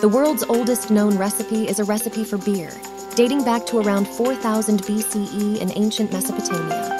The world's oldest known recipe is a recipe for beer, dating back to around 4000 BCE in ancient Mesopotamia.